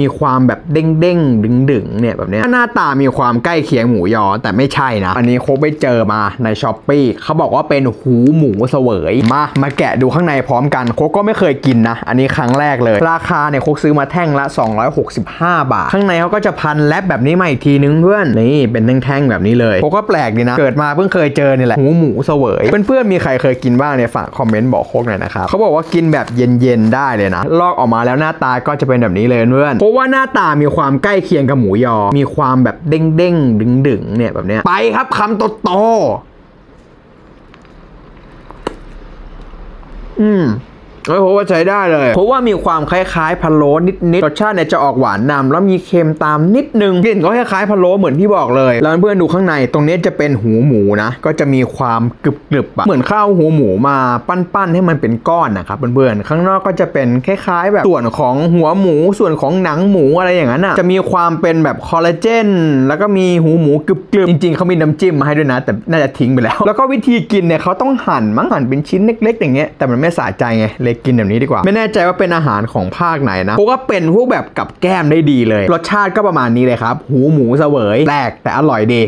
มีความแบบเด้งเด้งดึ๋งดึ๋งเนี่ยแบบนี้หน้าตามีความใกล้เคียงหมูยอแต่ไม่ใช่นะ อันนี้โคกไปเจอมาใน Shopee เขาบอกว่าเป็นหูหมูเสวยมามาแกะดูข้างในพร้อมกันโคกก็ไม่เคยกินนะ อันนี้ครั้งแรกเลย ราคาเนี่ยโคกซื้อมาแท่งละ 265 บาท ข้างในเขาก็จะพัน wrap แบบนี้มาอีกทีนึงเพื่อนนี่เป็นแท่งๆแบบนี้เลยโคกก็แปลกดีนะ เกิดมาเพิ่งเคยเจอนี่แหละหูหมูเสวยเพื่อนๆมีใครเคยกินบ้างเนี่ยฝากคอมเมนต์บอกโคกหน่อยนะครับเขาบอกว่ากินแบบเย็นๆได้เลยนะ ลอกออกมาแล้วหน้าตาก็จะเป็นแบบนี้เลยเพื่อนเพราะว่าหน้าตามีความใกล้เคียงกับหมูยอ มีความแบบเด้งเด้งดึ๋งดึ๋งเนี่ยแบบเนี้ย ไปครับคำโตๆอืม เอ้ยผมว่าใช้ได้เลย เพราะว่ามีความคล้ายๆพะโล้นิดๆรสชาติเนี่ยจะออกหวานนำแล้วมีเค็มตามนิดนึงกลิ่นก็คล้ายๆพะโล้เหมือนที่บอกเลย แล้วเพื่อนๆดูข้างในตรงนี้จะเป็นหูหมูนะ ก็จะมีความกรึบๆอะเหมือนข้าวหูหมูมาปั้นๆให้มันเป็นก้อนนะครับเพื่อนๆข้างนอกก็จะเป็นคล้ายๆ แบบส่วนของหัวหมูส่วนของหนังหมูอะไรอย่างนั้นอะจะมีความเป็นแบบคอลลาเจนแล้วก็มีหูหมูกรึบๆจริงๆเขามีน้ำจิ้มมาให้ด้วยนะ แต่น่าจะทิ้งไปแล้ว แล้วก็วิธีกินเนี่ยเขาต้องหั่นมั้งหั่นเป็นชิ้นเล็ก ๆ อย่างเงี้ยแต่มันไม่สะใจไงเลยกินแบบนี้ดีกว่า ไม่แน่ใจว่าเป็นอาหารของภาคไหนนะเพราะว่าเป็นพวกแบบกับแก้มได้ดีเลย รสชาติก็ประมาณนี้เลยครับ หูหมูเสวยแปลกแต่อร่อยดี